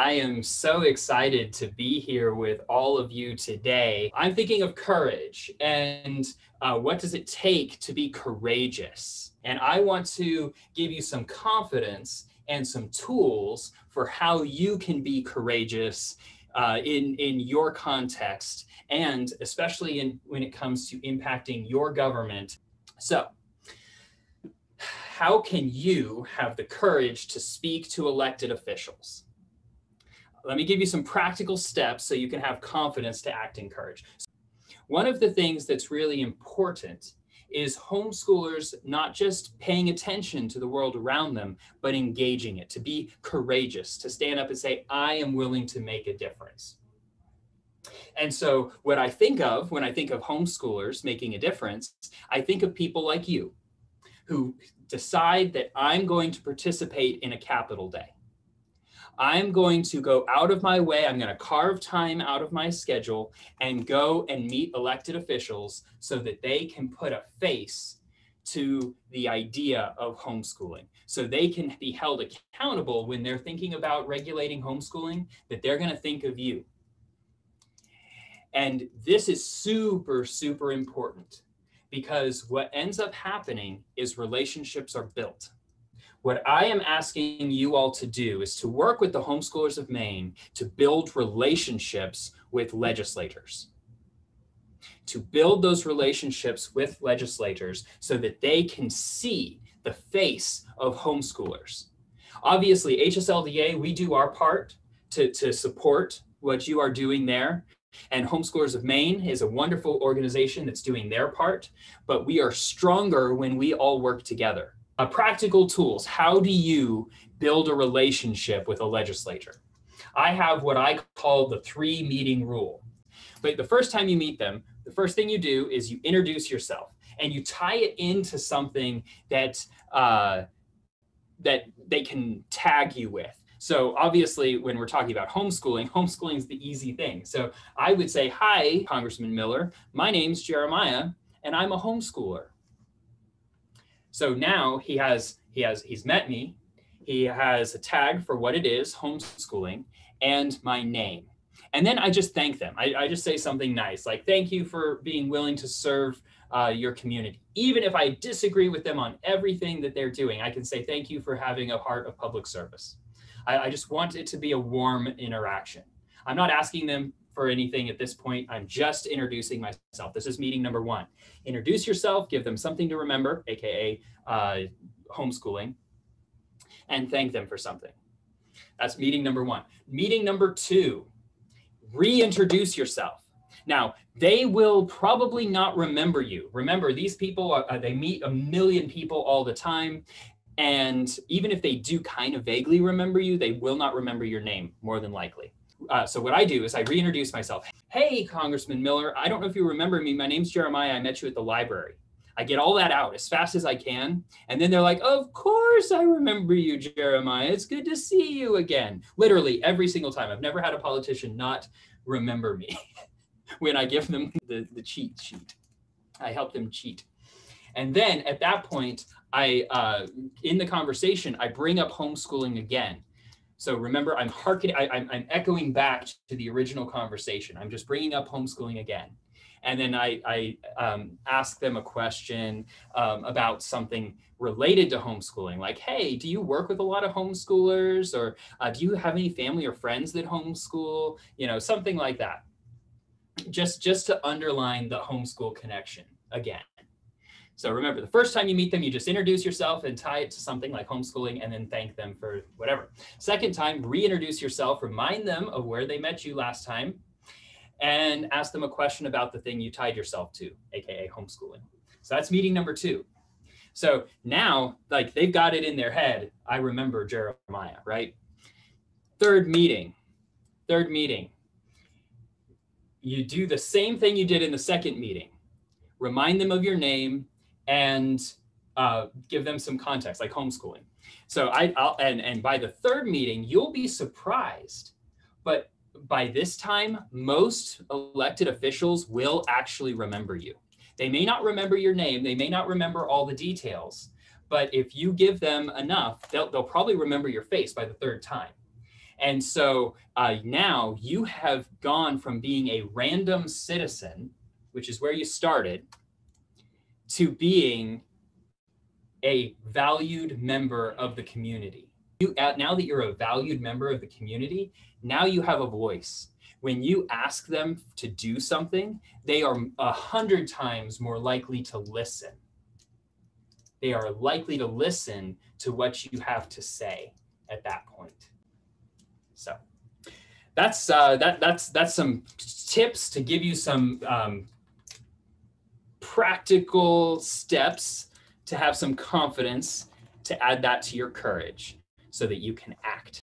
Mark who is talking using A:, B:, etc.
A: I am so excited to be here with all of you today. I'm thinking of courage and uh, what does it take to be courageous? And I want to give you some confidence and some tools for how you can be courageous uh, in, in your context and especially in, when it comes to impacting your government. So, how can you have the courage to speak to elected officials? Let me give you some practical steps so you can have confidence to act in courage. One of the things that's really important is homeschoolers not just paying attention to the world around them, but engaging it, to be courageous, to stand up and say, I am willing to make a difference. And so, what I think of when I think of homeschoolers making a difference, I think of people like you who decide that I'm going to participate in a capitol day. I'm going to go out of my way. I'm going to carve time out of my schedule and go and meet elected officials so that they can put a face to the idea of homeschooling. So they can be held accountable when they're thinking about regulating homeschooling, that they're going to think of you. And this is super, super important because what ends up happening is relationships are built. What I am asking you all to do is to work with the homeschoolers of Maine to build relationships with legislators. To build those relationships with legislators so that they can see the face of homeschoolers. Obviously, HSLDA, we do our part to, to support what you are doing there. And Homeschoolers of Maine is a wonderful organization that's doing their part, but we are stronger when we all work together. Uh, practical tools. How do you build a relationship with a legislator? I have what I call the three meeting rule. But the first time you meet them, the first thing you do is you introduce yourself and you tie it into something that uh, that they can tag you with. So obviously, when we're talking about homeschooling, homeschooling is the easy thing. So I would say, "Hi, Congressman Miller. My name's Jeremiah, and I'm a homeschooler." So now he has he has he's met me. He has a tag for what it is, homeschooling, and my name. And then I just thank them. I, I just say something nice, like "Thank you for being willing to serve." Uh, your community. Even if I disagree with them on everything that they're doing, I can say thank you for having a heart of public service. I, I just want it to be a warm interaction. I'm not asking them for anything at this point. I'm just introducing myself. This is meeting number one. Introduce yourself, give them something to remember, AKA uh, homeschooling, and thank them for something. That's meeting number one. Meeting number two, reintroduce yourself. Now, they will probably not remember you. Remember, these people, uh, they meet a million people all the time. And even if they do kind of vaguely remember you, they will not remember your name more than likely. Uh, so what I do is I reintroduce myself. Hey, Congressman Miller, I don't know if you remember me. My name's Jeremiah. I met you at the library. I get all that out as fast as I can. And then they're like, Of course, I remember you, Jeremiah. It's good to see you again. Literally every single time. I've never had a politician not remember me when I give them the, the cheat sheet. I help them cheat. And then at that point, I uh, in the conversation I bring up homeschooling again. So remember, I'm harkening, I, am I'm echoing back to the original conversation. I'm just bringing up homeschooling again, and then I, I um, ask them a question um, about something related to homeschooling, like, "Hey, do you work with a lot of homeschoolers, or uh, do you have any family or friends that homeschool?" You know, something like that. Just just to underline the homeschool connection again. So remember, the first time you meet them, you just introduce yourself and tie it to something like homeschooling and then thank them for whatever. Second time, reintroduce yourself, remind them of where they met you last time, and ask them a question about the thing you tied yourself to, AKA homeschooling. So that's meeting number two. So now, like they've got it in their head. I remember Jeremiah, right? Third meeting. Third meeting. You do the same thing you did in the second meeting. Remind them of your name, and uh, give them some context, like homeschooling. So I, I'll, and, and by the third meeting, you'll be surprised. But by this time, most elected officials will actually remember you. They may not remember your name, they may not remember all the details, but if you give them enough, they'll, they'll probably remember your face by the third time. And so uh, now you have gone from being a random citizen, which is where you started, to being a valued member of the community. You, now that you're a valued member of the community, now you have a voice. When you ask them to do something, they are a hundred times more likely to listen. They are likely to listen to what you have to say at that point. So that's uh, that that's that's some tips to give you some um, practical steps to have some confidence to add that to your courage so that you can act